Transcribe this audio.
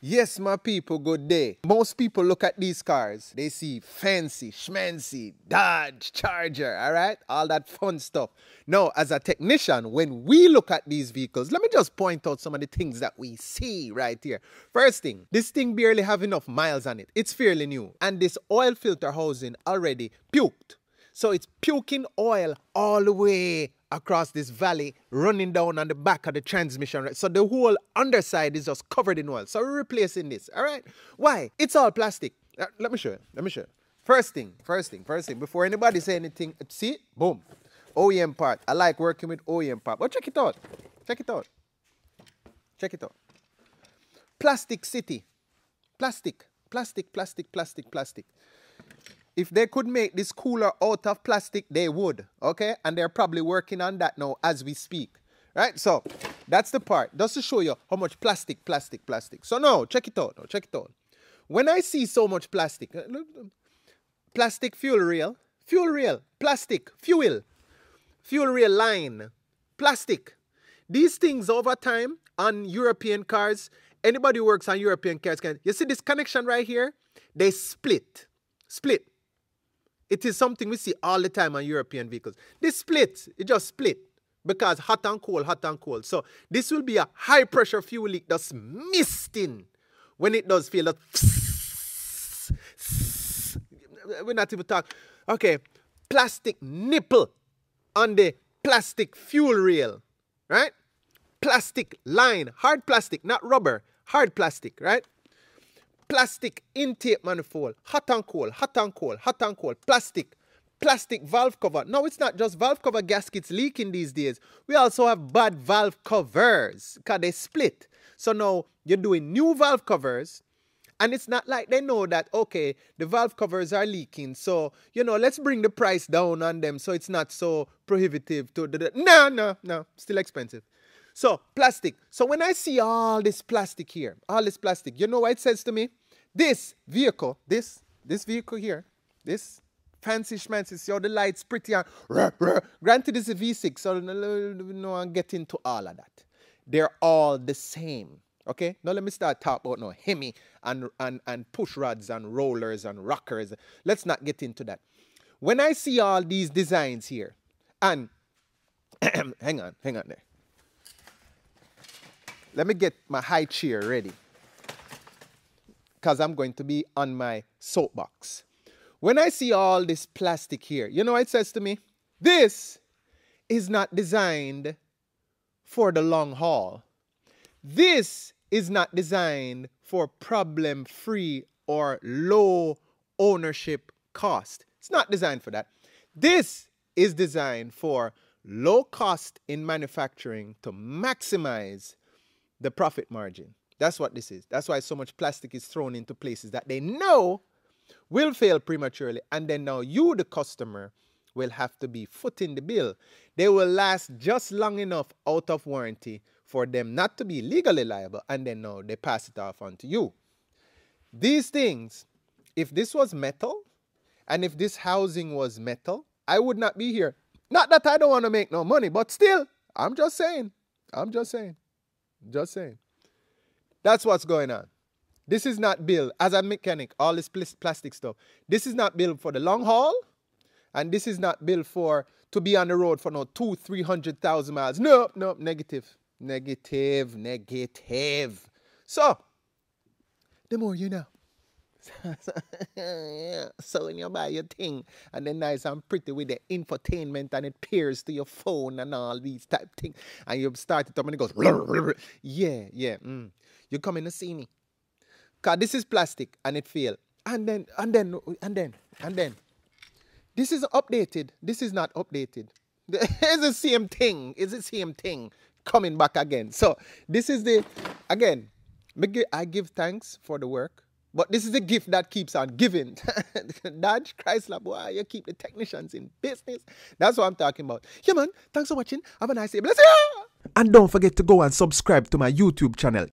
Yes, my people, good day. Most people look at these cars, they see fancy, schmancy, Dodge, Charger, all right? All that fun stuff. Now, as a technician, when we look at these vehicles, let me just point out some of the things that we see right here. First thing, this thing barely have enough miles on it. It's fairly new. And this oil filter housing already puked. So it's puking oil all the way across this valley, running down on the back of the transmission. Right? So the whole underside is just covered in oil. So we're replacing this. All right. Why? It's all plastic. Uh, let me show you. Let me show you. First thing, first thing, first thing. Before anybody say anything, see? Boom. OEM part. I like working with OEM part. But check it out. Check it out. Check it out. Plastic City. Plastic. Plastic, plastic, plastic, plastic if they could make this cooler out of plastic, they would. Okay? And they're probably working on that now as we speak. Right? So that's the part. Just to show you how much plastic, plastic, plastic. So now, check it out. Now, check it out. When I see so much plastic, uh, plastic fuel rail, fuel rail, plastic, fuel, fuel rail line, plastic. These things over time on European cars, anybody who works on European cars can, you see this connection right here? They split, split. It is something we see all the time on European vehicles. They split, it just split because hot and cold, hot and cold. So this will be a high pressure fuel leak that's misting when it does feel that. We're not even talking. Okay, plastic nipple on the plastic fuel rail, right? Plastic line, hard plastic, not rubber, hard plastic, right? Plastic intake manifold, hot and cold, hot and cold, hot and cold, plastic, plastic valve cover. No, it's not just valve cover gaskets leaking these days. We also have bad valve covers because they split. So now you're doing new valve covers and it's not like they know that, okay, the valve covers are leaking. So, you know, let's bring the price down on them so it's not so prohibitive to the. No, no, no, still expensive. So, plastic. So, when I see all this plastic here, all this plastic, you know what it says to me? This vehicle, this, this vehicle here, this fancy schmancy, see how the lights pretty and rah, rah. granted it's a V6, so no, no, I'm getting to all of that. They're all the same. Okay, now let me start talking about no Hemi and, and, and push rods and rollers and rockers. Let's not get into that. When I see all these designs here, and hang on, hang on there. Let me get my high chair ready because I'm going to be on my soapbox. When I see all this plastic here, you know it says to me? This is not designed for the long haul. This is not designed for problem free or low ownership cost. It's not designed for that. This is designed for low cost in manufacturing to maximize the profit margin. That's what this is. That's why so much plastic is thrown into places that they know will fail prematurely. And then now you, the customer, will have to be footing the bill. They will last just long enough out of warranty for them not to be legally liable. And then now they pass it off onto you. These things, if this was metal and if this housing was metal, I would not be here. Not that I don't want to make no money, but still, I'm just saying. I'm just saying. Just saying. That's what's going on. This is not built as a mechanic, all this plastic stuff. This is not built for the long haul, and this is not built for to be on the road for no two, three hundred thousand miles. No, no, negative, negative, negative. So, the more you know. so when you buy your thing and then nice and pretty with the infotainment and it pairs to your phone and all these type things and you start it up and it goes yeah yeah mm you come in to see me. Cause this is plastic and it fail. And then, and then, and then, and then. This is updated. This is not updated. It's the same thing. It's the same thing coming back again. So this is the, again, I give thanks for the work. But this is a gift that keeps on giving. Dodge, Chrysler, boy, you keep the technicians in business. That's what I'm talking about. Yeah, man. Thanks for watching. Have a nice day. Bless you. And don't forget to go and subscribe to my YouTube channel.